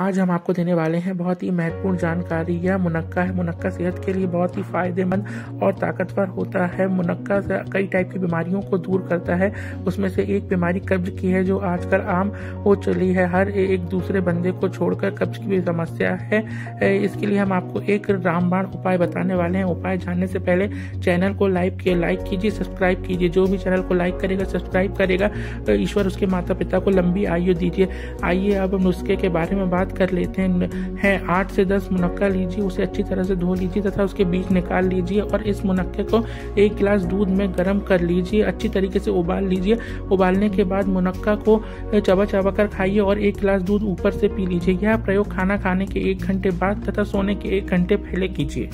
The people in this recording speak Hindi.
आज हम आपको देने वाले हैं बहुत ही महत्वपूर्ण जानकारी। यह मुनक्का है। मुनक्का सेहत के लिए बहुत ही फ़ायदेमंद और ताकतवर होता है। मुनक्का कई टाइप की बीमारियों को दूर करता है। उसमें से एक बीमारी कब्ज की है जो आजकल आम हो चली है। हर एक दूसरे बंदे को छोड़कर कब्ज की भी समस्या है। इसके लिए हम आपको एक रामबाण उपाय बताने वाले हैं। उपाय जानने से पहले चैनल को लाइक किए, लाइक कीजिए, सब्सक्राइब कीजिए। जो भी चैनल को लाइक करेगा, सब्सक्राइब करेगा ईश्वर उसके माता पिता को लंबी आयु दीजिए। आइए अब नुस्खे के बारे में बात बात कर लेते हैं है, आठ से दस मुनक्का लीजिए, उसे अच्छी तरह से धो लीजिए तथा उसके बीज निकाल लीजिए और इस मुनक्के को एक गिलास दूध में गर्म कर लीजिए, अच्छी तरीके से उबाल लीजिए। उबालने के बाद मुनक्का को चबा चबा कर खाइए और एक गिलास दूध ऊपर से पी लीजिए। यह प्रयोग खाना खाने के एक घंटे बाद तथा सोने के एक घंटे पहले कीजिए।